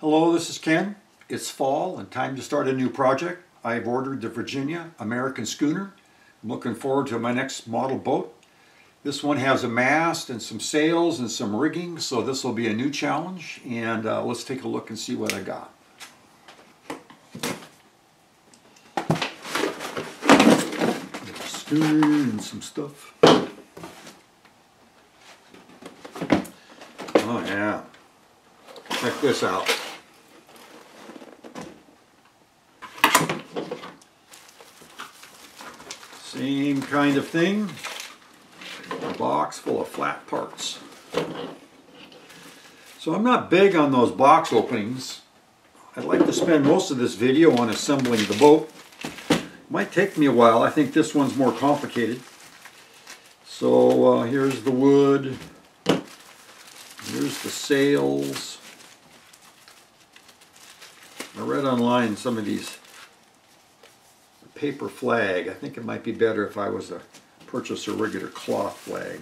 Hello, this is Ken. It's fall and time to start a new project. I've ordered the Virginia American Schooner. I'm looking forward to my next model boat. This one has a mast and some sails and some rigging, so this will be a new challenge. And uh, let's take a look and see what I got. Schooner and some stuff. Oh yeah. Check this out. Same kind of thing. A box full of flat parts. So I'm not big on those box openings. I'd like to spend most of this video on assembling the boat. Might take me a while. I think this one's more complicated. So uh, here's the wood. Here's the sails. I read online some of these paper flag. I think it might be better if I was to purchase a regular cloth flag.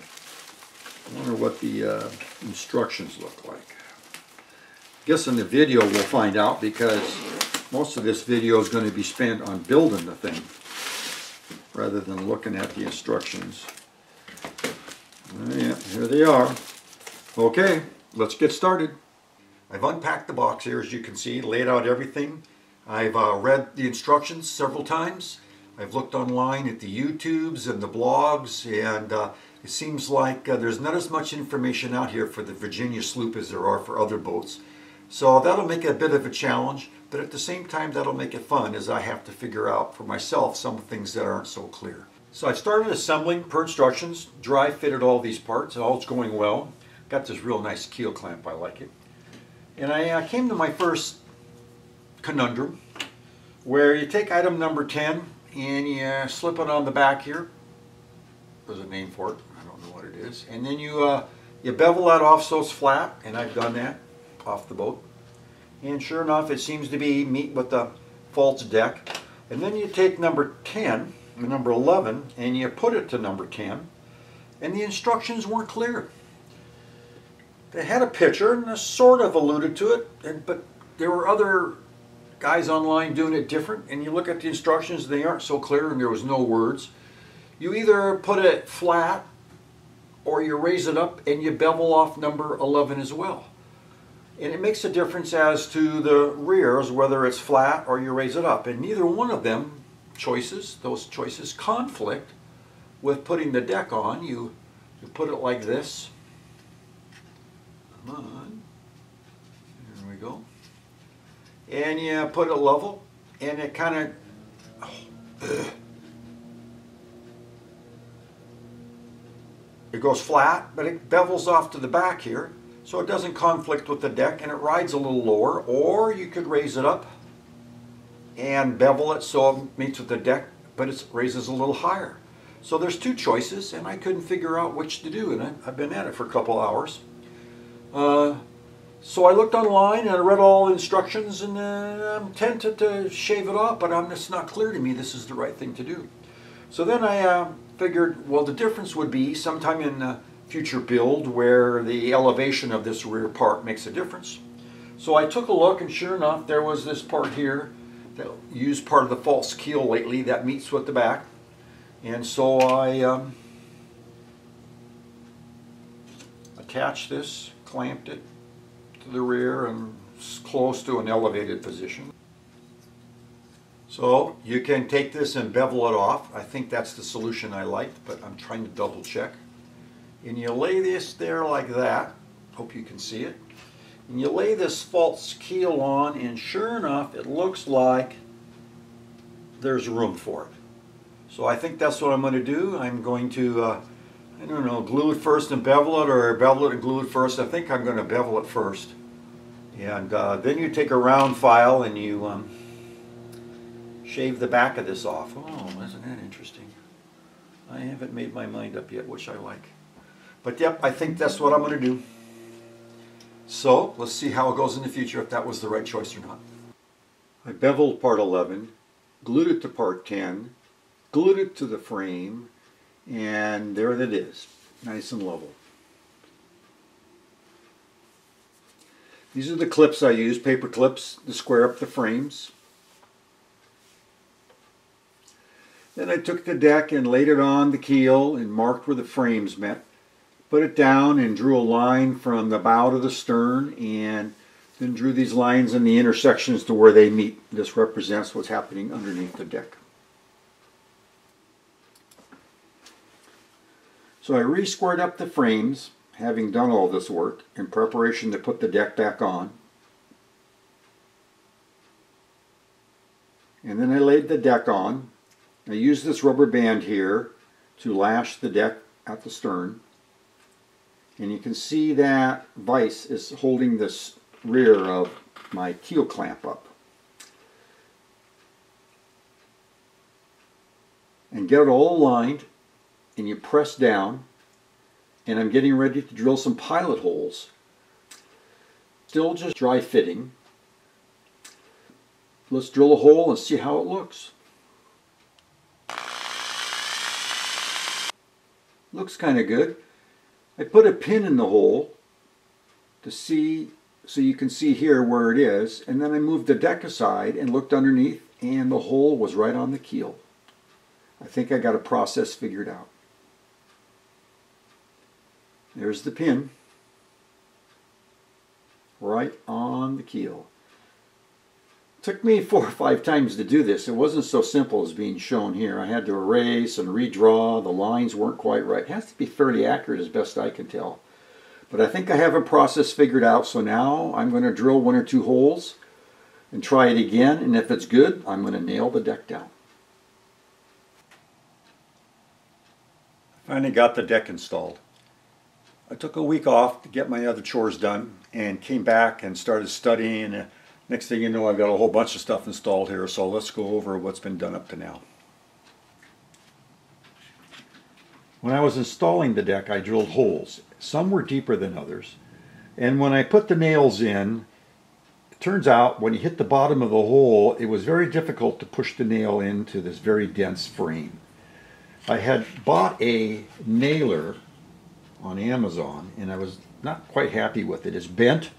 I wonder what the uh, instructions look like. I guess in the video we'll find out because most of this video is going to be spent on building the thing rather than looking at the instructions. Oh, yeah, here they are. Okay, let's get started. I've unpacked the box here as you can see, laid out everything. I've uh, read the instructions several times. I've looked online at the YouTubes and the blogs and uh, it seems like uh, there's not as much information out here for the Virginia sloop as there are for other boats. So that'll make it a bit of a challenge, but at the same time that'll make it fun as I have to figure out for myself some things that aren't so clear. So I started assembling per instructions, dry fitted all these parts, and all's going well. Got this real nice keel clamp, I like it. And I uh, came to my first conundrum where you take item number 10 and you slip it on the back here. There's a name for it. I don't know what it is. And then you, uh, you bevel that off so it's flat, and I've done that off the boat. And sure enough, it seems to be meet with the false deck. And then you take number 10, number 11, and you put it to number 10, and the instructions weren't clear. They had a picture and sort of alluded to it, and, but there were other guys online doing it different, and you look at the instructions, they aren't so clear and there was no words. You either put it flat or you raise it up and you bevel off number 11 as well. And it makes a difference as to the rears, whether it's flat or you raise it up. And neither one of them choices, those choices conflict with putting the deck on. You, you put it like this Come on. There we go. And you put it level, and it kind of, oh, it goes flat, but it bevels off to the back here, so it doesn't conflict with the deck, and it rides a little lower, or you could raise it up and bevel it so it meets with the deck, but it raises a little higher. So there's two choices, and I couldn't figure out which to do, and I've been at it for a couple hours. Uh, so I looked online and I read all the instructions and uh, I'm tempted to shave it off, but I'm, it's not clear to me this is the right thing to do. So then I uh, figured, well, the difference would be sometime in the future build where the elevation of this rear part makes a difference. So I took a look and sure enough, there was this part here that used part of the false keel lately that meets with the back. And so I um, attached this clamped it to the rear and close to an elevated position. So you can take this and bevel it off. I think that's the solution I liked, but I'm trying to double check. And you lay this there like that. Hope you can see it. And you lay this false keel on and sure enough it looks like there's room for it. So I think that's what I'm going to do. I'm going to uh, I don't know, glue it first and bevel it or bevel it and glue it first. I think I'm going to bevel it first. And uh, then you take a round file and you um, shave the back of this off. Oh, isn't that interesting? I haven't made my mind up yet, which I like. But yep, I think that's what I'm going to do. So, let's see how it goes in the future, if that was the right choice or not. I beveled part 11, glued it to part 10, glued it to the frame, and there it is, nice and level. These are the clips I use, paper clips to square up the frames. Then I took the deck and laid it on the keel and marked where the frames met. Put it down and drew a line from the bow to the stern and then drew these lines in the intersections to where they meet. This represents what's happening underneath the deck. So I re-squared up the frames, having done all this work, in preparation to put the deck back on. And then I laid the deck on. I used this rubber band here to lash the deck at the stern. And you can see that vise is holding this rear of my keel clamp up. And get it all aligned and you press down and I'm getting ready to drill some pilot holes. Still just dry fitting. Let's drill a hole and see how it looks. Looks kind of good. I put a pin in the hole to see so you can see here where it is and then I moved the deck aside and looked underneath and the hole was right on the keel. I think I got a process figured out. There's the pin right on the keel. took me four or five times to do this. It wasn't so simple as being shown here. I had to erase and redraw. The lines weren't quite right. It has to be fairly accurate as best I can tell. But I think I have a process figured out, so now I'm going to drill one or two holes and try it again, and if it's good, I'm going to nail the deck down. Finally got the deck installed. I took a week off to get my other chores done and came back and started studying. Next thing you know, I've got a whole bunch of stuff installed here, so let's go over what's been done up to now. When I was installing the deck, I drilled holes. Some were deeper than others. And when I put the nails in, it turns out when you hit the bottom of the hole, it was very difficult to push the nail into this very dense frame. I had bought a nailer on Amazon and I was not quite happy with it. It's bent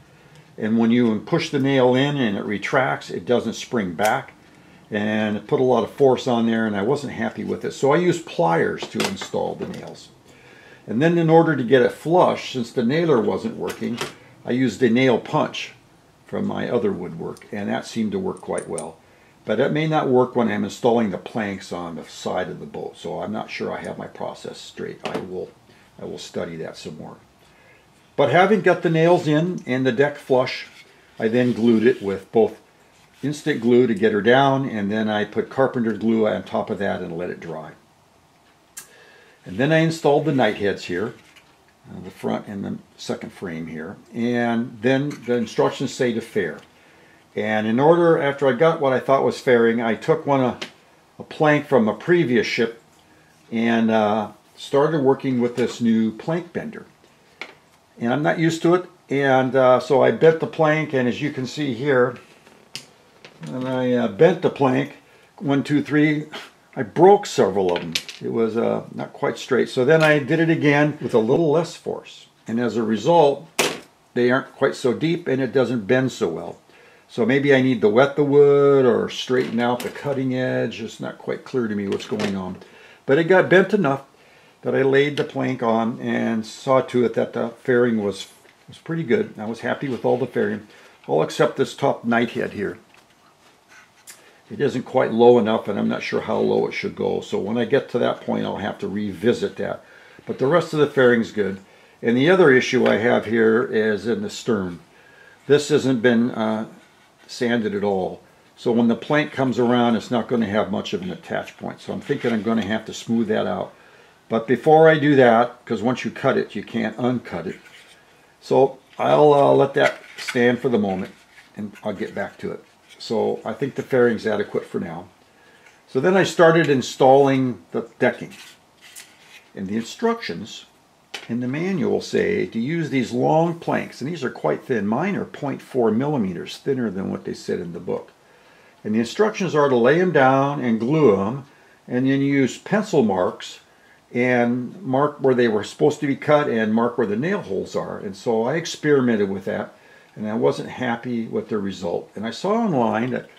and when you push the nail in and it retracts, it doesn't spring back and it put a lot of force on there and I wasn't happy with it. So I used pliers to install the nails. And then in order to get it flush, since the nailer wasn't working, I used a nail punch from my other woodwork and that seemed to work quite well. But it may not work when I'm installing the planks on the side of the boat, so I'm not sure I have my process straight. I will, I will study that some more. But having got the nails in and the deck flush, I then glued it with both instant glue to get her down, and then I put carpenter glue on top of that and let it dry. And then I installed the knight heads here, uh, the front and the second frame here, and then the instructions say to fair. And in order, after I got what I thought was fairing, I took one a, a plank from a previous ship and uh, started working with this new plank bender. And I'm not used to it, and uh, so I bent the plank, and as you can see here, and I uh, bent the plank, one, two, three, I broke several of them. It was uh, not quite straight. So then I did it again with a little less force. And as a result, they aren't quite so deep and it doesn't bend so well. So maybe I need to wet the wood or straighten out the cutting edge. It's not quite clear to me what's going on. But it got bent enough that I laid the plank on and saw to it that the fairing was, was pretty good. I was happy with all the fairing, all except this top knight head here. It isn't quite low enough and I'm not sure how low it should go. So when I get to that point, I'll have to revisit that. But the rest of the fairing's good. And the other issue I have here is in the stern. This hasn't been uh, sanded at all. So when the plank comes around, it's not going to have much of an attach point. So I'm thinking I'm going to have to smooth that out. But before I do that, because once you cut it, you can't uncut it. So I'll uh, let that stand for the moment and I'll get back to it. So I think the fairing's adequate for now. So then I started installing the decking. And the instructions in the manual say to use these long planks, and these are quite thin. Mine are 0.4 millimeters thinner than what they said in the book. And the instructions are to lay them down and glue them, and then use pencil marks and mark where they were supposed to be cut and mark where the nail holes are. And so I experimented with that and I wasn't happy with the result. And I saw online that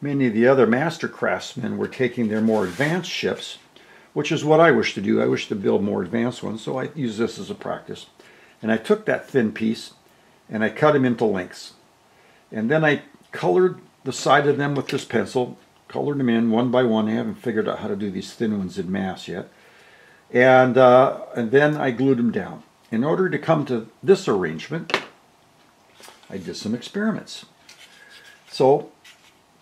many of the other master craftsmen were taking their more advanced ships, which is what I wish to do. I wish to build more advanced ones, so I use this as a practice. And I took that thin piece and I cut them into lengths. And then I colored the side of them with this pencil, colored them in one by one. I haven't figured out how to do these thin ones in mass yet. And, uh, and then I glued them down. In order to come to this arrangement, I did some experiments. So,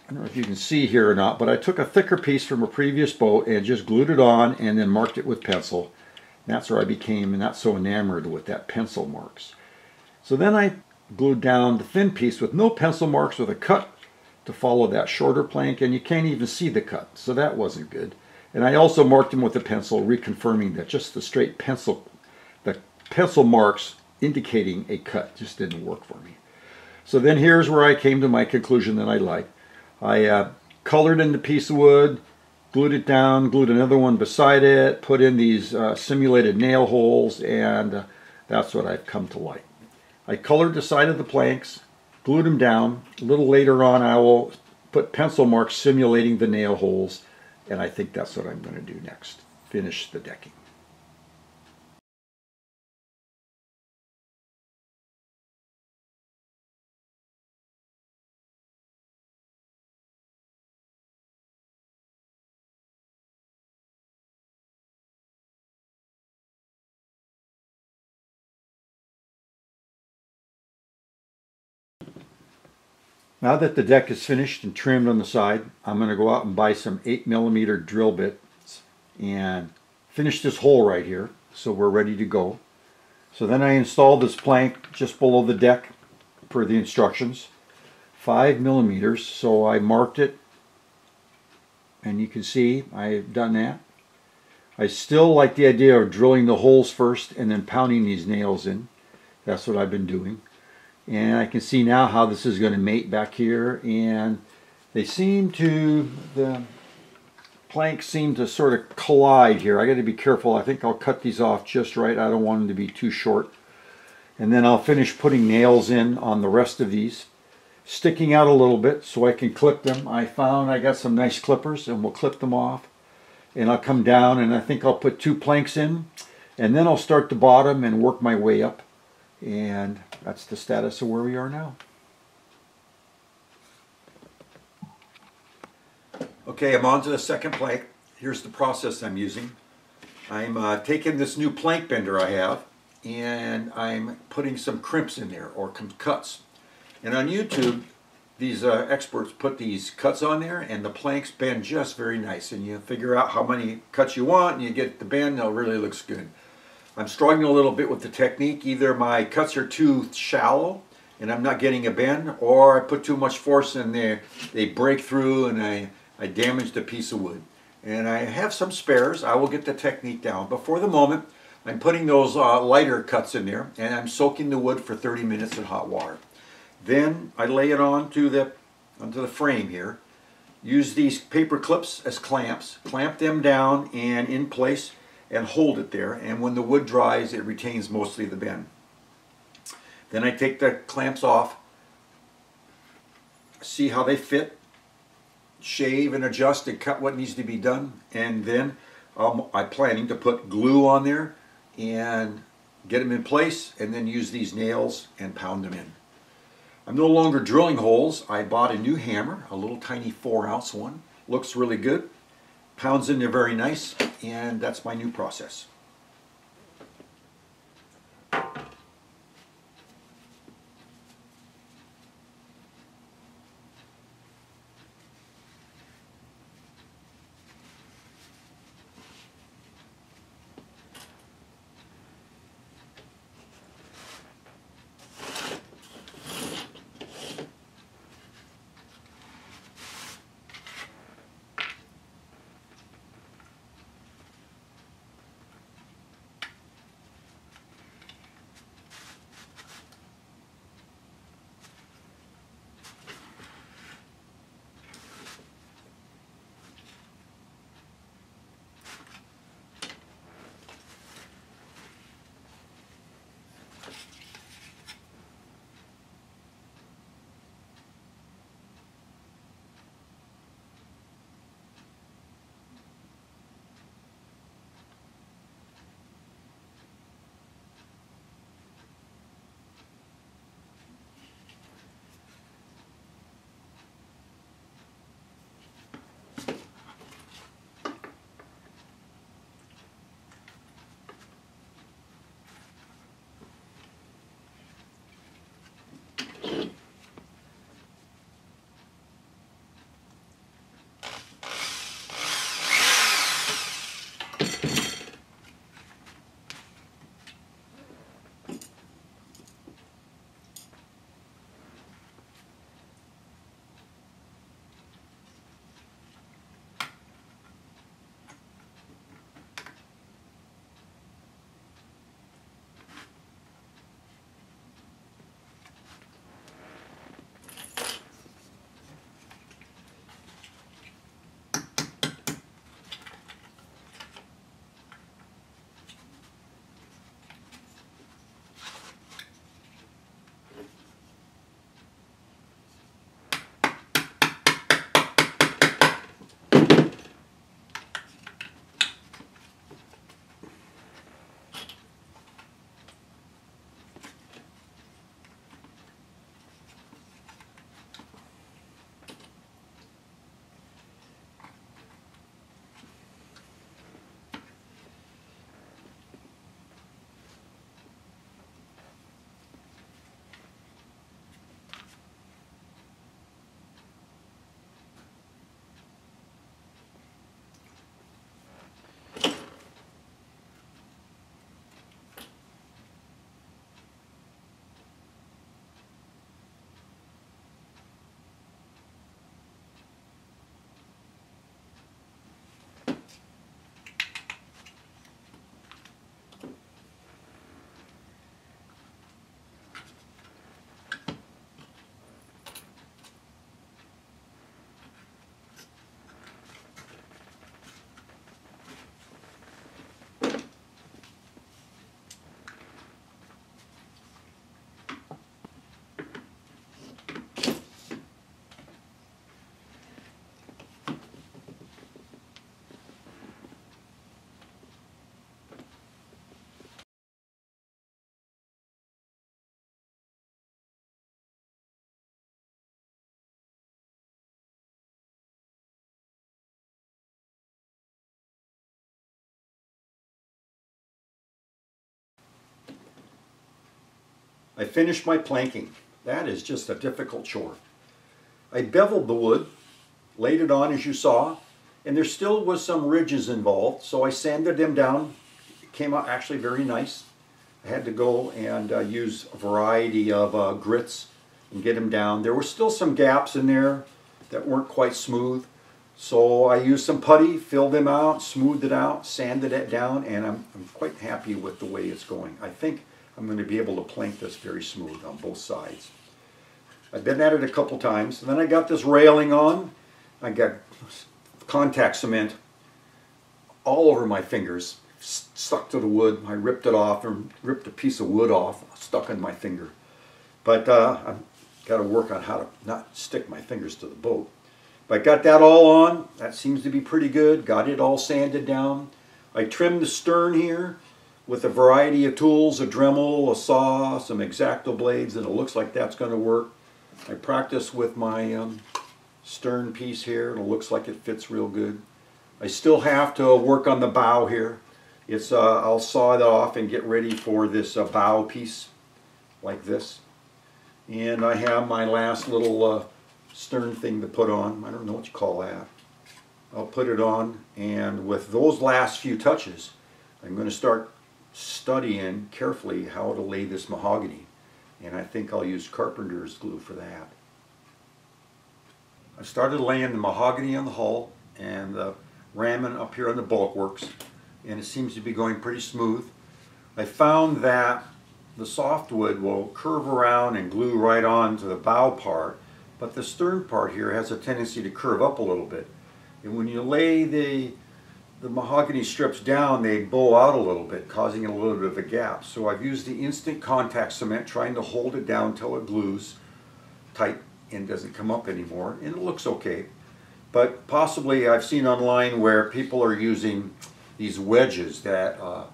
I don't know if you can see here or not, but I took a thicker piece from a previous boat and just glued it on and then marked it with pencil. And that's where I became not so enamored with that pencil marks. So then I glued down the thin piece with no pencil marks with a cut to follow that shorter plank and you can't even see the cut so that wasn't good and I also marked them with a pencil reconfirming that just the straight pencil the pencil marks indicating a cut just didn't work for me. So then here's where I came to my conclusion that I like. I uh, colored in the piece of wood glued it down glued another one beside it put in these uh, simulated nail holes and uh, that's what I've come to like. I colored the side of the planks glued them down. A little later on I will put pencil marks simulating the nail holes and I think that's what I'm going to do next. Finish the decking. Now that the deck is finished and trimmed on the side, I'm going to go out and buy some 8 millimeter drill bits and finish this hole right here so we're ready to go. So then I installed this plank just below the deck per the instructions. 5 millimeters, so I marked it and you can see I've done that. I still like the idea of drilling the holes first and then pounding these nails in. That's what I've been doing and I can see now how this is going to mate back here and they seem to the planks seem to sort of collide here. I got to be careful. I think I'll cut these off just right. I don't want them to be too short. And then I'll finish putting nails in on the rest of these sticking out a little bit so I can clip them. I found I got some nice clippers and we'll clip them off. And I'll come down and I think I'll put two planks in and then I'll start the bottom and work my way up and that's the status of where we are now. Okay, I'm on to the second plank. Here's the process I'm using. I'm uh, taking this new plank bender I have and I'm putting some crimps in there or cuts. And on YouTube, these uh, experts put these cuts on there and the planks bend just very nice and you figure out how many cuts you want and you get the bend, it really looks good. I'm struggling a little bit with the technique. Either my cuts are too shallow and I'm not getting a bend, or I put too much force in there, they break through and I, I damage the piece of wood. And I have some spares. I will get the technique down. But for the moment, I'm putting those uh, lighter cuts in there and I'm soaking the wood for 30 minutes in hot water. Then I lay it onto the, onto the frame here. Use these paper clips as clamps, clamp them down and in place and hold it there and when the wood dries it retains mostly the bend. Then I take the clamps off, see how they fit, shave and adjust and cut what needs to be done and then um, I'm planning to put glue on there and get them in place and then use these nails and pound them in. I'm no longer drilling holes. I bought a new hammer, a little tiny four ounce one. Looks really good pounds in there very nice, and that's my new process. I finished my planking. That is just a difficult chore. I beveled the wood, laid it on as you saw, and there still was some ridges involved, so I sanded them down. It came out actually very nice. I had to go and uh, use a variety of uh, grits and get them down. There were still some gaps in there that weren't quite smooth. So I used some putty, filled them out, smoothed it out, sanded it down, and I'm, I'm quite happy with the way it's going. I think I'm going to be able to plank this very smooth on both sides. I've been at it a couple times. And then I got this railing on. I got contact cement all over my fingers, stuck to the wood. I ripped it off and ripped a piece of wood off, stuck in my finger. But uh, I've got to work on how to not stick my fingers to the boat. But I got that all on. That seems to be pretty good. Got it all sanded down. I trimmed the stern here with a variety of tools, a Dremel, a saw, some X-Acto blades, and it looks like that's going to work. I practice with my um, stern piece here, and it looks like it fits real good. I still have to work on the bow here. It's uh, I'll saw it off and get ready for this uh, bow piece, like this. And I have my last little uh, stern thing to put on. I don't know what you call that. I'll put it on, and with those last few touches, I'm going to start studying carefully how to lay this mahogany. And I think I'll use carpenter's glue for that. I started laying the mahogany on the hull and the ramming up here on the bulwarks and it seems to be going pretty smooth. I found that the softwood will curve around and glue right on to the bow part but the stern part here has a tendency to curve up a little bit and when you lay the the mahogany strips down, they bow out a little bit, causing a little bit of a gap. So I've used the instant contact cement, trying to hold it down till it glues tight and doesn't come up anymore, and it looks okay. But possibly I've seen online where people are using these wedges that uh,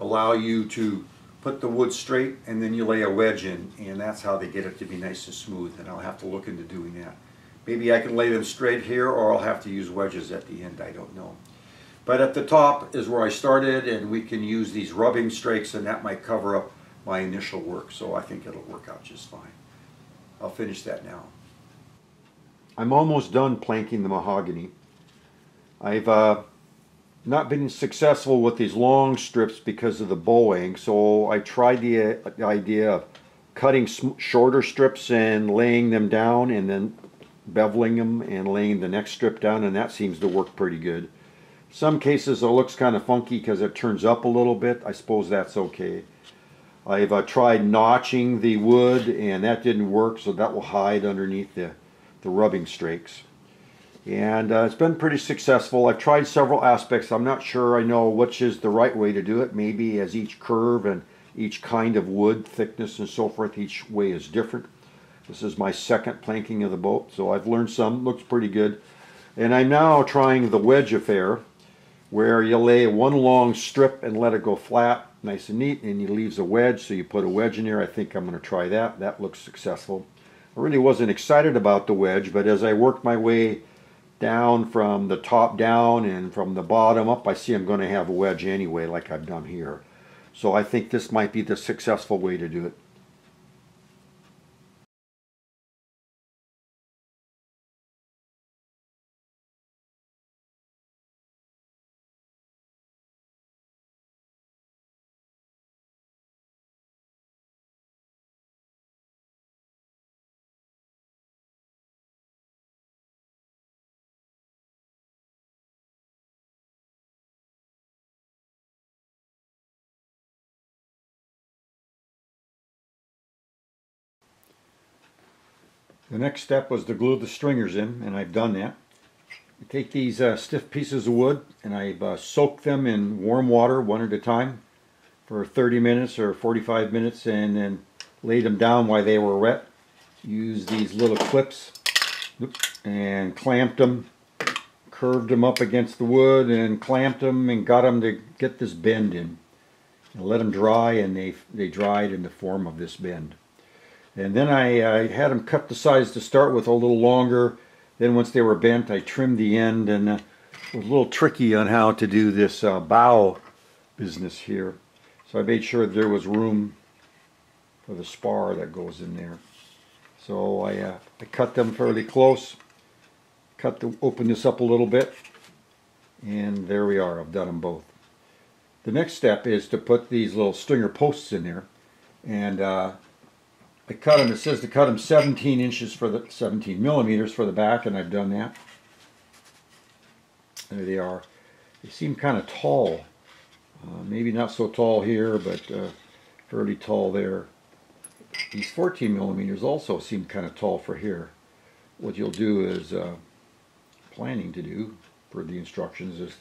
allow you to put the wood straight and then you lay a wedge in, and that's how they get it to be nice and smooth, and I'll have to look into doing that. Maybe I can lay them straight here, or I'll have to use wedges at the end, I don't know. But at the top is where I started and we can use these rubbing strakes and that might cover up my initial work. So I think it'll work out just fine. I'll finish that now. I'm almost done planking the mahogany. I've uh, not been successful with these long strips because of the bowing, so I tried the, the idea of cutting shorter strips and laying them down and then beveling them and laying the next strip down and that seems to work pretty good. Some cases it looks kind of funky because it turns up a little bit. I suppose that's okay. I've uh, tried notching the wood and that didn't work so that will hide underneath the, the rubbing strakes. And uh, it's been pretty successful. I've tried several aspects. I'm not sure I know which is the right way to do it. Maybe as each curve and each kind of wood, thickness and so forth, each way is different. This is my second planking of the boat, so I've learned some. Looks pretty good. And I'm now trying the wedge affair where you lay one long strip and let it go flat, nice and neat, and he leaves a wedge, so you put a wedge in there. I think I'm going to try that. That looks successful. I really wasn't excited about the wedge, but as I worked my way down from the top down and from the bottom up, I see I'm going to have a wedge anyway, like I've done here. So I think this might be the successful way to do it. The next step was to glue the stringers in, and I've done that. I take these uh, stiff pieces of wood and I've uh, soaked them in warm water one at a time for 30 minutes or 45 minutes and then laid them down while they were wet. Use these little clips and clamped them, curved them up against the wood and clamped them and got them to get this bend in. And let them dry and they, they dried in the form of this bend. And then I, I had them cut the sides to start with a little longer. Then once they were bent, I trimmed the end and uh, it was a little tricky on how to do this uh, bow business here. So I made sure there was room for the spar that goes in there. So I, uh, I cut them fairly close, cut the, open this up a little bit, and there we are, I've done them both. The next step is to put these little stringer posts in there, and uh, I cut them, it says to cut them 17 inches for the, 17 millimeters for the back, and I've done that. There they are. They seem kind of tall. Uh, maybe not so tall here, but uh, fairly tall there. These 14 millimeters also seem kind of tall for here. What you'll do is, uh, planning to do, per the instructions, is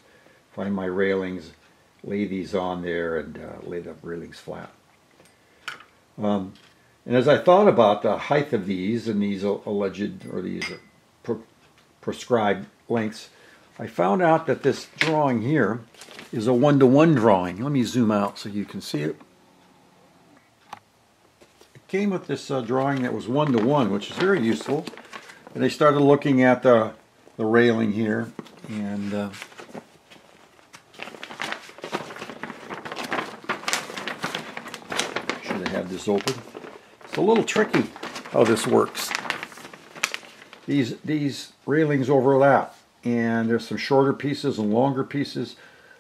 find my railings, lay these on there, and uh, lay the railings flat. Um, and as I thought about the height of these and these alleged or these prescribed lengths, I found out that this drawing here is a one-to-one -one drawing. Let me zoom out so you can see it. It came with this uh, drawing that was one-to-one, -one, which is very useful. And I started looking at the, the railing here, and uh, should have had this open. It's a little tricky how this works. These, these railings overlap and there's some shorter pieces and longer pieces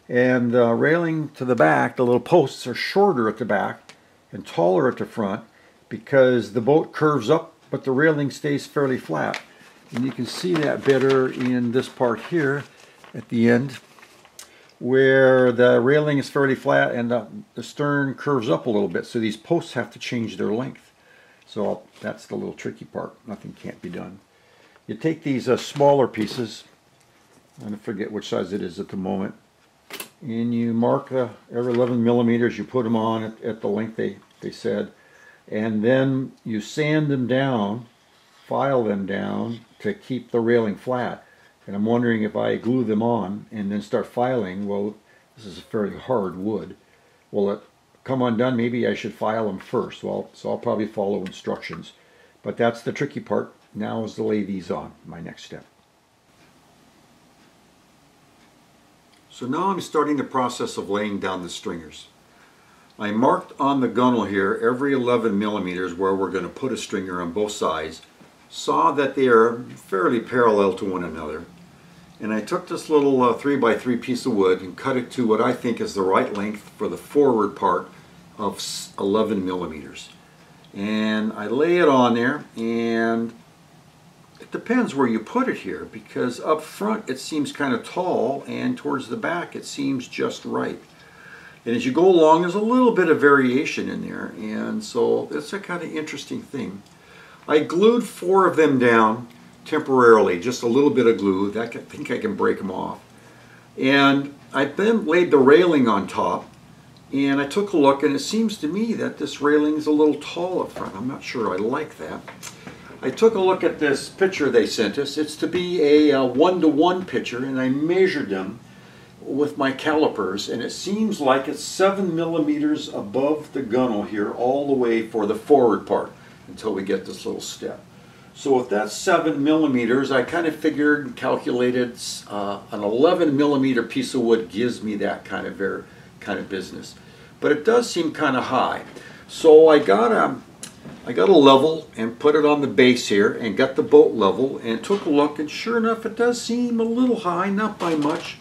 and the railing to the back, the little posts are shorter at the back and taller at the front because the boat curves up but the railing stays fairly flat. And you can see that better in this part here at the end where the railing is fairly flat and the, the stern curves up a little bit so these posts have to change their length. So that's the little tricky part. Nothing can't be done. You take these uh, smaller pieces, I forget which size it is at the moment, and you mark uh, every 11 millimeters, you put them on at, at the length they, they said, and then you sand them down, file them down to keep the railing flat. And I'm wondering if I glue them on and then start filing, well, this is a fairly hard wood. Will it come undone, maybe I should file them first. Well, so I'll probably follow instructions. But that's the tricky part. Now is to lay these on, my next step. So now I'm starting the process of laying down the stringers. I marked on the gunnel here every 11 millimeters where we're going to put a stringer on both sides. Saw that they are fairly parallel to one another. And I took this little uh, 3 by 3 piece of wood and cut it to what I think is the right length for the forward part of 11 millimeters. And I lay it on there and it depends where you put it here because up front it seems kind of tall and towards the back it seems just right. And as you go along there's a little bit of variation in there and so it's a kind of interesting thing. I glued four of them down temporarily, just a little bit of glue. That I think I can break them off. And I then laid the railing on top and I took a look and it seems to me that this railing is a little tall up front. I'm not sure I like that. I took a look at this picture they sent us. It's to be a uh, one-to-one -one picture and I measured them with my calipers and it seems like it's seven millimeters above the gunnel here all the way for the forward part until we get this little step. So if that's seven millimeters, I kind of figured and calculated uh, an 11 millimeter piece of wood gives me that kind of very, kind of business. But it does seem kind of high. So I got a, I got a level and put it on the base here and got the boat level and took a look and sure enough it does seem a little high, not by much.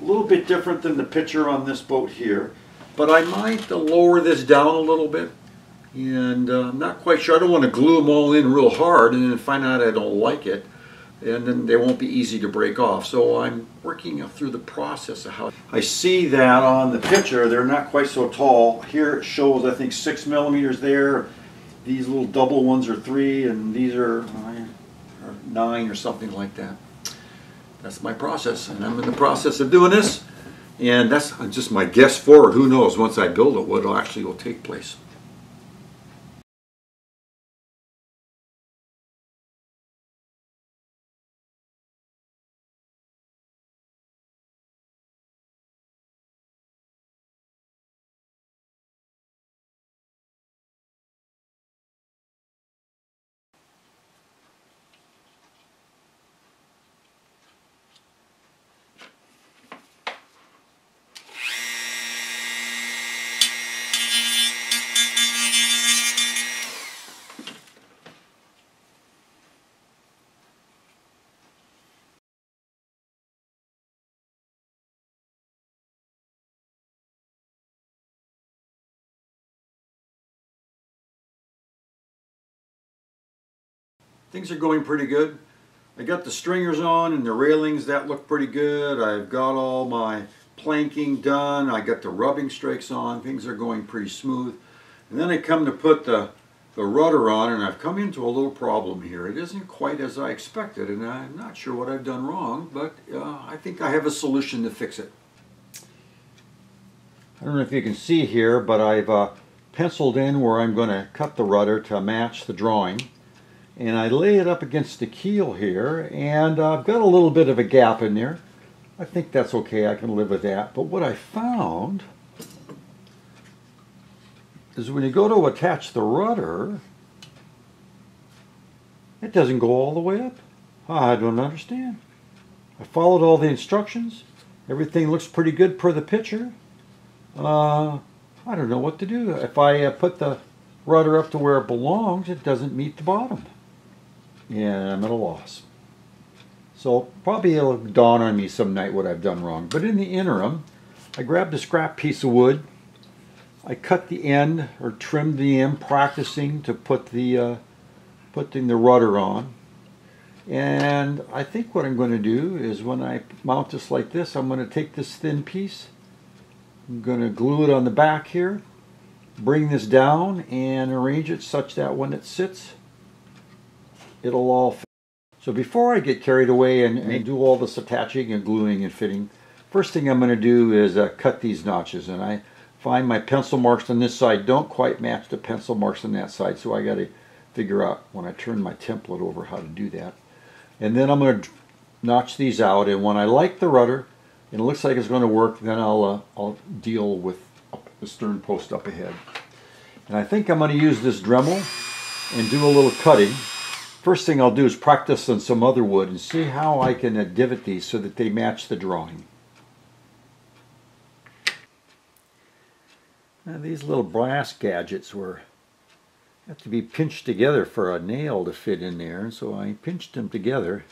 A little bit different than the picture on this boat here. But I might lower this down a little bit and uh, I'm not quite sure. I don't want to glue them all in real hard and then find out I don't like it and then they won't be easy to break off. So I'm working through the process of how. I see that on the picture, they're not quite so tall. Here it shows, I think, six millimeters there. These little double ones are three, and these are, uh, nine or something like that. That's my process, and I'm in the process of doing this. And that's just my guess forward. Who knows, once I build it, what actually will take place. Things are going pretty good. I got the stringers on and the railings, that look pretty good. I've got all my planking done. I got the rubbing strakes on. Things are going pretty smooth. And then I come to put the, the rudder on and I've come into a little problem here. It isn't quite as I expected and I'm not sure what I've done wrong, but uh, I think I have a solution to fix it. I don't know if you can see here, but I've uh, penciled in where I'm going to cut the rudder to match the drawing and I lay it up against the keel here and I've got a little bit of a gap in there. I think that's okay, I can live with that. But what I found is when you go to attach the rudder, it doesn't go all the way up. I don't understand. I followed all the instructions. Everything looks pretty good per the picture. Uh, I don't know what to do. If I uh, put the rudder up to where it belongs, it doesn't meet the bottom and I'm at a loss. So probably it'll dawn on me some night what I've done wrong. But in the interim, I grabbed a scrap piece of wood. I cut the end or trimmed the end, practicing to put the uh, putting the rudder on. And I think what I'm going to do is when I mount this like this, I'm going to take this thin piece, I'm going to glue it on the back here, bring this down and arrange it such that when it sits, it'll all fit. So before I get carried away and, and, do all this attaching and gluing and fitting, first thing I'm going to do is uh, cut these notches. And I find my pencil marks on this side don't quite match the pencil marks on that side. So I got to figure out when I turn my template over how to do that. And then I'm going to notch these out. And when I like the rudder and it looks like it's going to work, then I'll, uh, I'll deal with the stern post up ahead. And I think I'm going to use this Dremel and do a little cutting. First thing I'll do is practice on some other wood and see how I can uh, divot these so that they match the drawing. Now these little brass gadgets were have to be pinched together for a nail to fit in there and so I pinched them together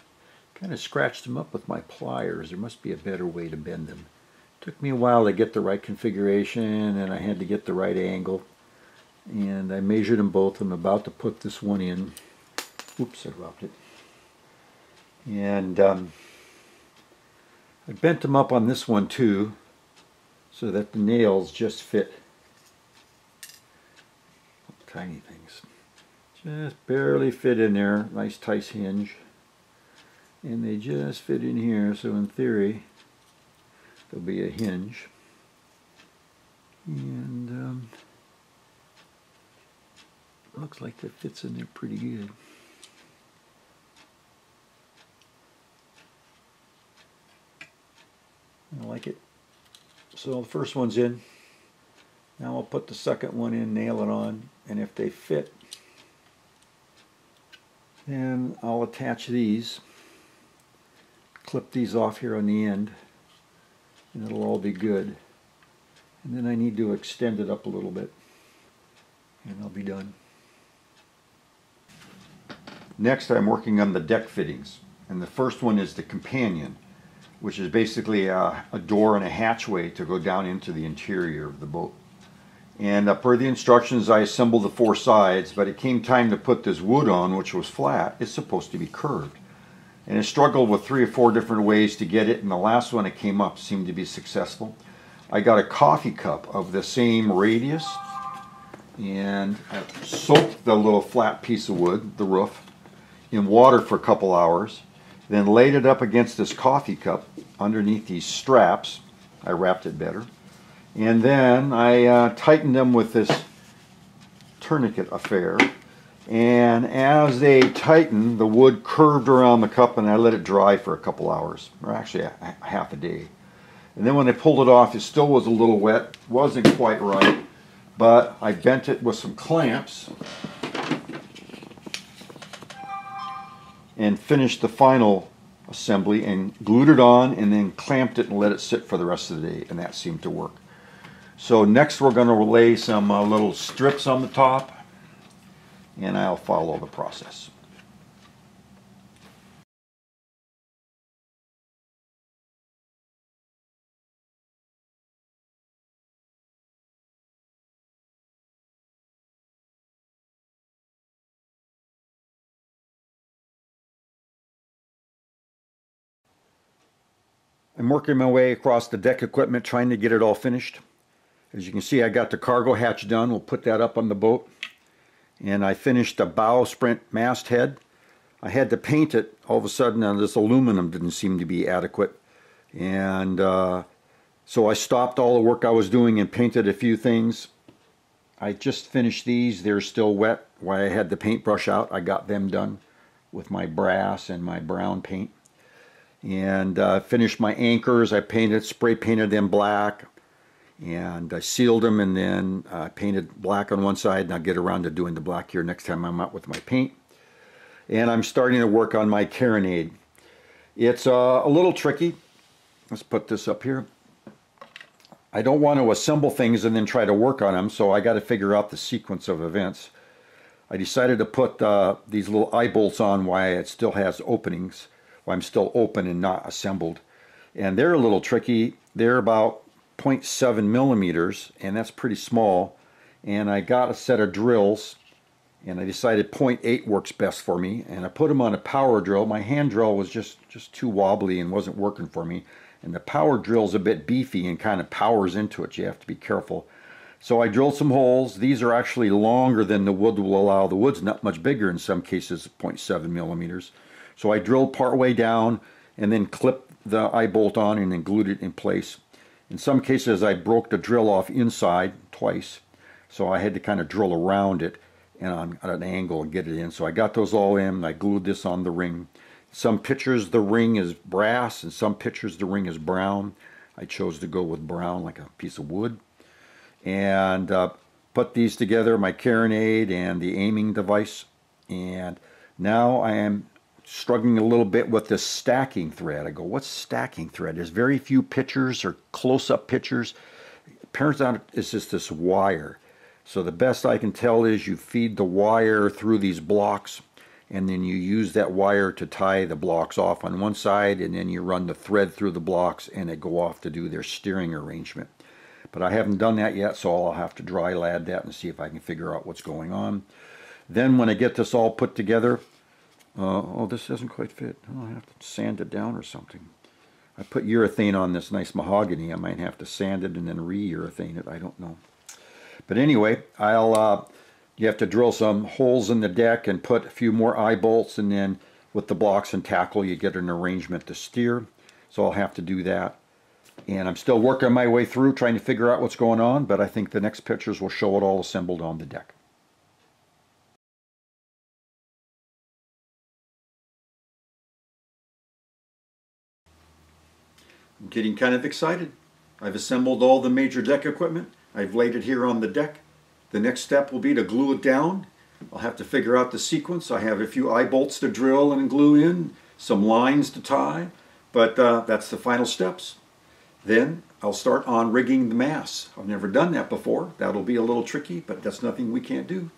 kind of scratched them up with my pliers. There must be a better way to bend them. Took me a while to get the right configuration and I had to get the right angle and I measured them both. I'm about to put this one in Oops, I dropped it. And um, I bent them up on this one too, so that the nails just fit. Tiny things. Just barely fit in there. Nice tight hinge. And they just fit in here, so in theory, there'll be a hinge. And um, looks like that fits in there pretty good. I like it. So the first one's in. Now I'll put the second one in, nail it on, and if they fit, then I'll attach these, clip these off here on the end, and it'll all be good. And then I need to extend it up a little bit, and I'll be done. Next I'm working on the deck fittings, and the first one is the companion which is basically a, a, door and a hatchway to go down into the interior of the boat. And uh, per the instructions, I assembled the four sides, but it came time to put this wood on, which was flat. It's supposed to be curved. And I struggled with three or four different ways to get it, and the last one that came up seemed to be successful. I got a coffee cup of the same radius, and I soaked the little flat piece of wood, the roof, in water for a couple hours then laid it up against this coffee cup underneath these straps. I wrapped it better. And then I uh, tightened them with this tourniquet affair. And as they tightened, the wood curved around the cup and I let it dry for a couple hours, or actually a, a half a day. And then when I pulled it off, it still was a little wet, wasn't quite right, but I bent it with some clamps and finished the final assembly and glued it on and then clamped it and let it sit for the rest of the day and that seemed to work. So next we're going to lay some uh, little strips on the top and I'll follow the process. I'm working my way across the deck equipment trying to get it all finished. As you can see, I got the cargo hatch done. We'll put that up on the boat. And I finished the bowsprit masthead. I had to paint it. All of a sudden, uh, this aluminum didn't seem to be adequate. And uh, so I stopped all the work I was doing and painted a few things. I just finished these. They're still wet. Why I had the paintbrush out, I got them done with my brass and my brown paint. And uh, finished my anchors. I painted, spray painted them black. And I sealed them and then I uh, painted black on one side and I'll get around to doing the black here next time I'm out with my paint. And I'm starting to work on my carronade. It's uh, a little tricky. Let's put this up here. I don't want to assemble things and then try to work on them, so I got to figure out the sequence of events. I decided to put uh, these little eye bolts on while it still has openings, I'm still open and not assembled. And they're a little tricky. They're about 0.7 millimeters, and that's pretty small. And I got a set of drills, and I decided 0.8 works best for me. And I put them on a power drill. My hand drill was just, just too wobbly and wasn't working for me. And the power drill's a bit beefy and kind of powers into it. You have to be careful. So I drilled some holes. These are actually longer than the wood will allow. The wood's not much bigger in some cases, 0.7 millimeters. So I drilled part way down and then clipped the eye bolt on and then glued it in place. In some cases I broke the drill off inside twice. So I had to kind of drill around it and on, at an angle and get it in. So I got those all in. I glued this on the ring. Some pictures the ring is brass and some pictures the ring is brown. I chose to go with brown like a piece of wood. And uh, put these together, my carronade and the aiming device. And now I am struggling a little bit with this stacking thread. I go, what's stacking thread? There's very few pictures or close-up pictures. Turns out it's just this wire. So the best I can tell is you feed the wire through these blocks and then you use that wire to tie the blocks off on one side and then you run the thread through the blocks and they go off to do their steering arrangement. But I haven't done that yet so I'll have to dry lad that and see if I can figure out what's going on. Then when I get this all put together, uh, oh this doesn't quite fit. Oh, I have to sand it down or something. I put urethane on this nice mahogany. I might have to sand it and then re-urethane it. I don't know. But anyway, I'll uh, you have to drill some holes in the deck and put a few more eye bolts and then with the blocks and tackle you get an arrangement to steer. So I'll have to do that. And I'm still working my way through trying to figure out what's going on, but I think the next pictures will show it all assembled on the deck. I'm getting kind of excited. I've assembled all the major deck equipment. I've laid it here on the deck. The next step will be to glue it down. I'll have to figure out the sequence. I have a few eye bolts to drill and glue in, some lines to tie, but uh, that's the final steps. Then I'll start on rigging the mast. I've never done that before. That'll be a little tricky, but that's nothing we can't do.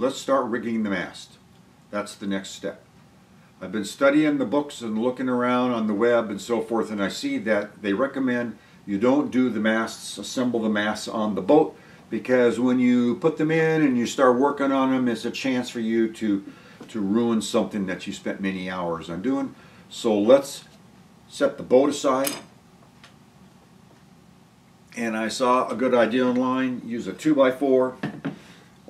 Let's start rigging the mast. That's the next step. I've been studying the books and looking around on the web and so forth, and I see that they recommend you don't do the masts, assemble the masts on the boat, because when you put them in and you start working on them, it's a chance for you to, to ruin something that you spent many hours on doing. So let's set the boat aside. And I saw a good idea online, use a 2x4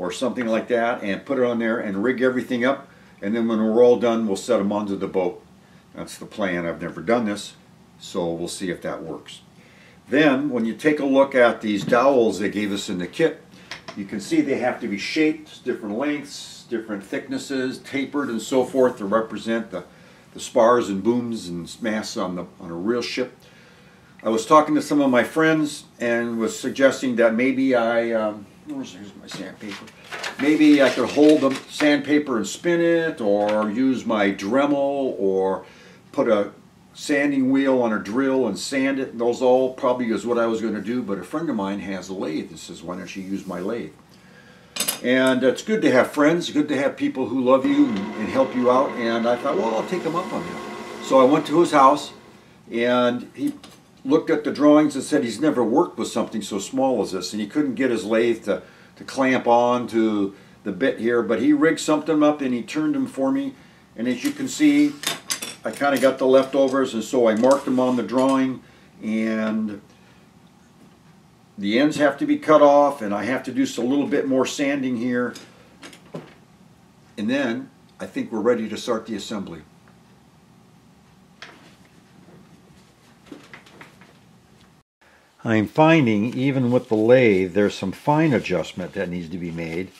or something like that and put it on there and rig everything up and then when we're all done we'll set them onto the boat. That's the plan. I've never done this so we'll see if that works. Then when you take a look at these dowels they gave us in the kit you can see they have to be shaped, different lengths, different thicknesses, tapered and so forth to represent the, the spars and booms and masts on, the, on a real ship. I was talking to some of my friends and was suggesting that maybe I, um, where's my sandpaper? maybe I could hold the sandpaper and spin it or use my Dremel or put a sanding wheel on a drill and sand it. Those all probably is what I was going to do, but a friend of mine has a lathe and says, why don't you use my lathe? And it's good to have friends, good to have people who love you and, help you out. And I thought, well, I'll take them up on that. So I went to his house and he looked at the drawings and said he's never worked with something so small as this and he couldn't get his lathe to to clamp on to the bit here, but he rigged something up and he turned them for me. And as you can see, I kind of got the leftovers and so I marked them on the drawing and the ends have to be cut off and I have to do a little bit more sanding here. And then I think we're ready to start the assembly. I'm finding even with the lathe there's some fine adjustment that needs to be made.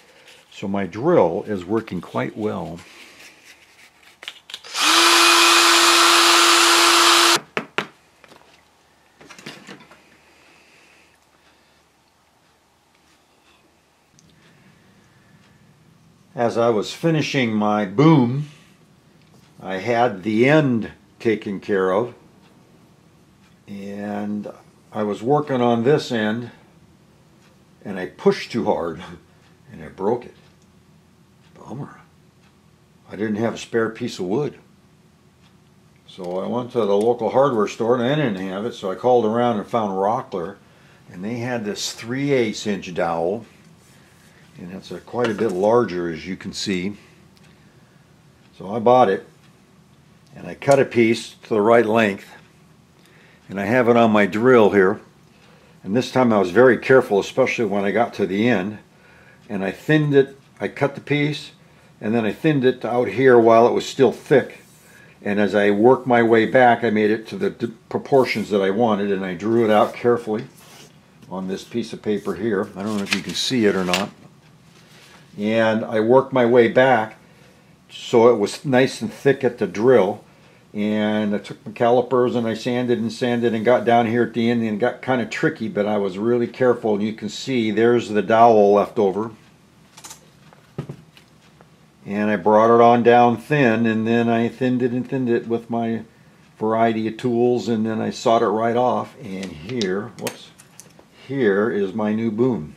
So my drill is working quite well. As I was finishing my boom, I had the end taken care of and I was working on this end and I pushed too hard and I broke it. Bummer. I didn't have a spare piece of wood. So I went to the local hardware store and I didn't have it, so I called around and found Rockler and they had this 3 8 inch dowel and it's a quite a bit larger as you can see. So I bought it and I cut a piece to the right length and I have it on my drill here. And this time I was very careful especially when I got to the end. And I thinned it. I cut the piece and then I thinned it out here while it was still thick. And as I worked my way back I made it to the proportions that I wanted and I drew it out carefully on this piece of paper here. I don't know if you can see it or not. And I worked my way back so it was nice and thick at the drill and I took my calipers and I sanded and sanded and got down here at the end and got kind of tricky but I was really careful and you can see there's the dowel left over. And I brought it on down thin and then I thinned it and thinned it with my variety of tools and then I sawed it right off. And here whoops here is my new boom.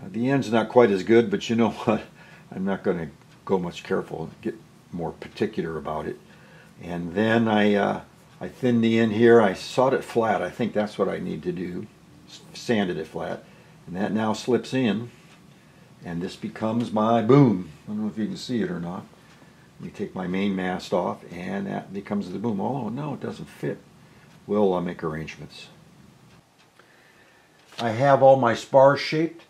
Uh, the end's not quite as good but you know what? I'm not going to go much careful get more particular about it and then I, uh, I thinned the end here. I sawed it flat. I think that's what I need to do. Sanded it flat. And that now slips in. And this becomes my boom. I don't know if you can see it or not. Let me take my main mast off and that becomes the boom. Oh no, it doesn't fit. We'll uh, make arrangements. I have all my spars shaped.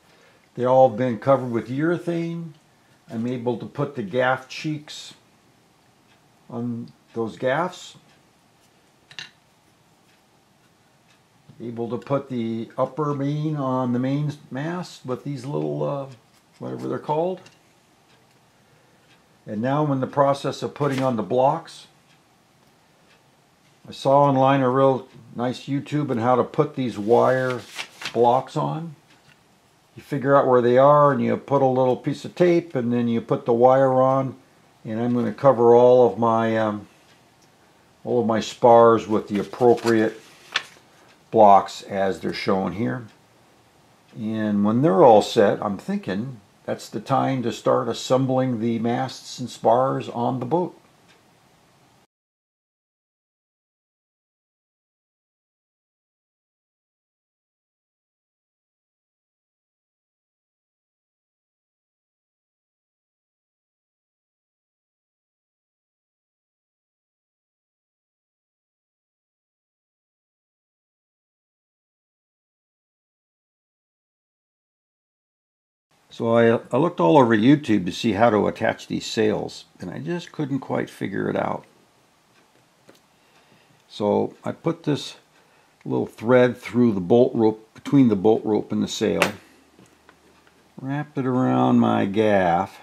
They all have been covered with urethane. I'm able to put the gaff cheeks on those gaffs. Able to put the upper main on the main mast with these little, uh, whatever they're called. And now I'm in the process of putting on the blocks. I saw online a real nice YouTube on how to put these wire blocks on. You figure out where they are and you put a little piece of tape and then you put the wire on and I'm going to cover all of my um, all of my spars with the appropriate blocks as they're shown here. And when they're all set, I'm thinking that's the time to start assembling the masts and spars on the boat. So I, I looked all over YouTube to see how to attach these sails, and I just couldn't quite figure it out. So I put this little thread through the bolt rope, between the bolt rope and the sail, wrapped it around my gaff,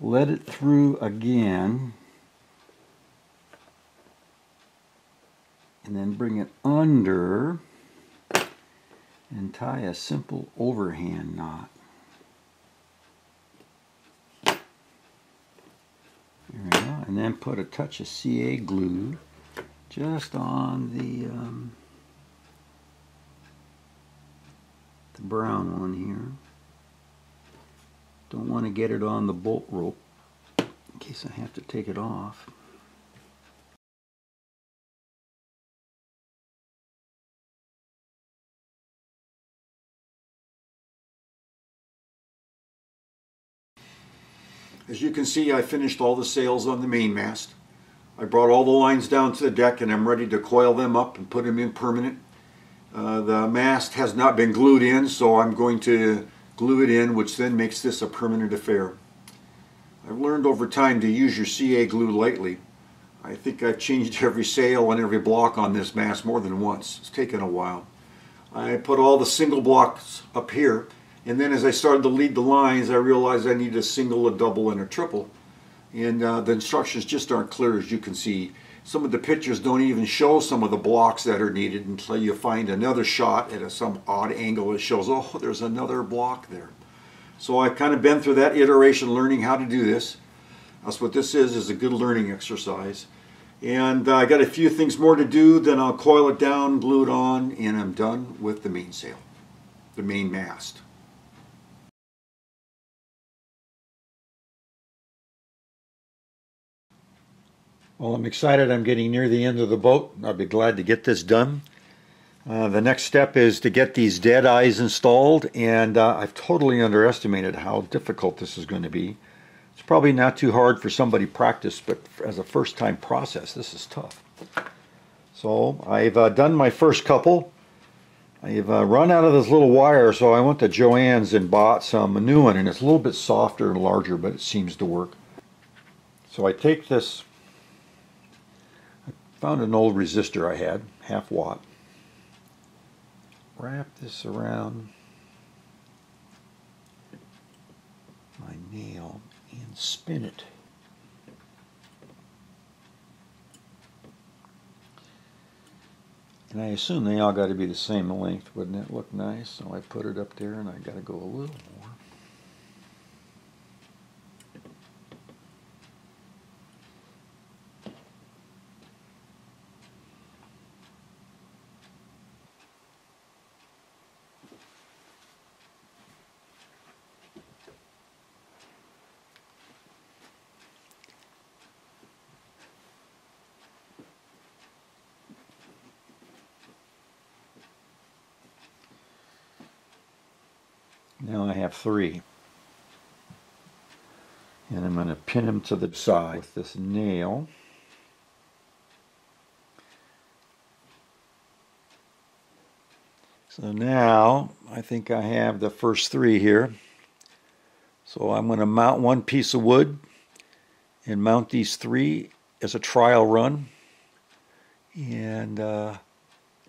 let it through again, and then bring it under and tie a simple overhand knot. There we go. And then put a touch of CA glue just on the um, the brown one here. Don't want to get it on the bolt rope in case I have to take it off. As you can see, I finished all the sails on the mainmast. I brought all the lines down to the deck and I'm ready to coil them up and put them in permanent. Uh, the mast has not been glued in, so I'm going to glue it in, which then makes this a permanent affair. I've learned over time to use your CA glue lightly. I think I've changed every sail and every block on this mast more than once. It's taken a while. I put all the single blocks up here and then as I started to lead the lines I realized I needed a single, a double, and a triple. And uh, the instructions just aren't clear as you can see. Some of the pictures don't even show some of the blocks that are needed until you find another shot at a, some odd angle that shows, oh, there's another block there. So I've kind of been through that iteration learning how to do this. That's what this is, is a good learning exercise. And uh, I got a few things more to do, then I'll coil it down, glue it on, and I'm done with the mainsail, the main mast. Well, I'm excited. I'm getting near the end of the boat. I'll be glad to get this done. Uh, the next step is to get these dead eyes installed, and uh, I've totally underestimated how difficult this is going to be. It's probably not too hard for somebody practiced, but as a first-time process, this is tough. So I've uh, done my first couple. I've uh, run out of this little wire, so I went to Joann's and bought some a new one, and it's a little bit softer and larger, but it seems to work. So I take this, found an old resistor I had, half watt wrap this around my nail and spin it. And I assume they all got to be the same length, wouldn't it look nice? So I put it up there and I got to go a little more. Now I have three. And I'm going to pin them to the side with this nail. So now I think I have the first three here. So I'm going to mount one piece of wood and mount these three as a trial run. And uh,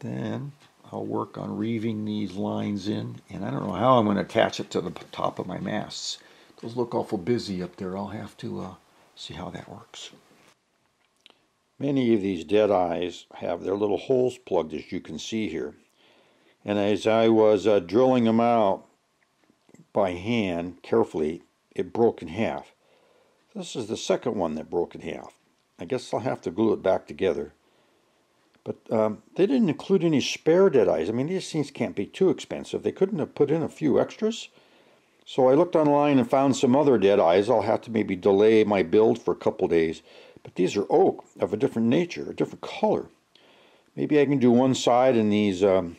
then I'll work on reeving these lines in and I don't know how I'm going to attach it to the top of my masts. Those look awful busy up there. I'll have to uh, see how that works. Many of these dead eyes have their little holes plugged as you can see here. And as I was uh, drilling them out by hand carefully, it broke in half. This is the second one that broke in half. I guess I'll have to glue it back together. But um, they didn't include any spare dead eyes. I mean, these things can't be too expensive. They couldn't have put in a few extras. So I looked online and found some other dead eyes. I'll have to maybe delay my build for a couple days. But these are oak of a different nature, a different color. Maybe I can do one side and these, um,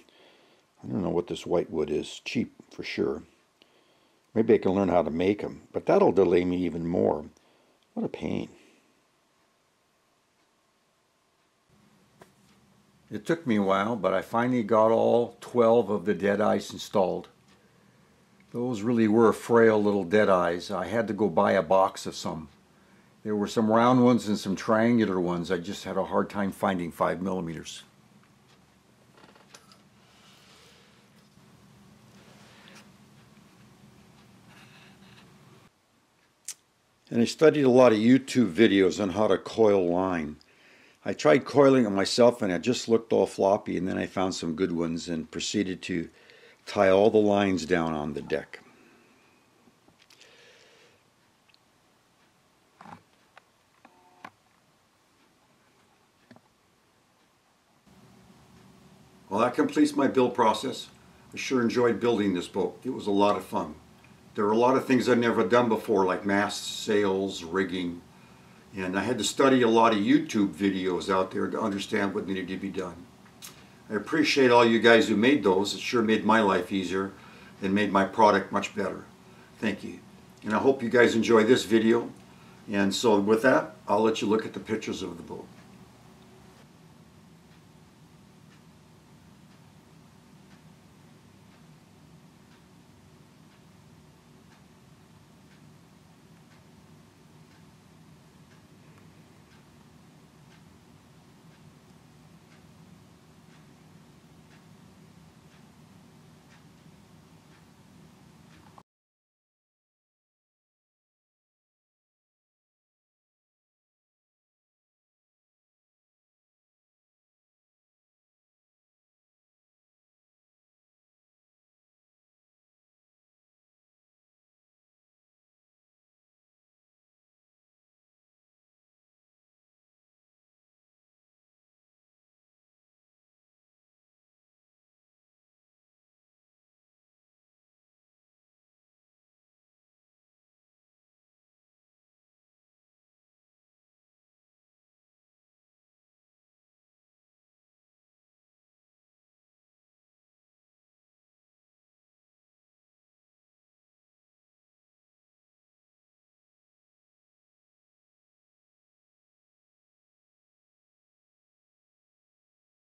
I don't know what this white wood is, cheap for sure. Maybe I can learn how to make them, but that'll delay me even more. What a pain. It took me a while, but I finally got all 12 of the dead eyes installed. Those really were frail little dead eyes. I had to go buy a box of some. There were some round ones and some triangular ones. I just had a hard time finding 5 millimeters. And I studied a lot of YouTube videos on how to coil line. I tried coiling it myself and it just looked all floppy and then I found some good ones and proceeded to tie all the lines down on the deck. Well that completes my build process. I sure enjoyed building this boat. It was a lot of fun. There were a lot of things I'd never done before like masts, sails, rigging, and I had to study a lot of YouTube videos out there to understand what needed to be done. I appreciate all you guys who made those. It sure made my life easier and made my product much better. Thank you. And I hope you guys enjoy this video. And so with that, I'll let you look at the pictures of the boat.